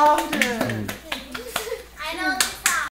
Mom.